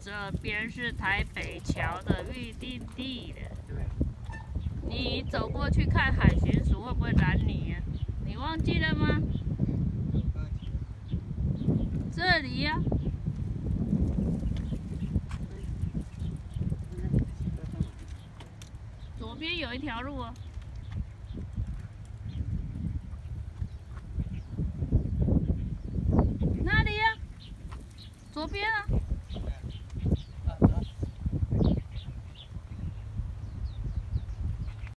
这边是台北桥的预定地了。你走过去看海巡署会不会拦你呀？你忘记了吗？这里呀。左边有一条路哦。哪里呀？左边啊。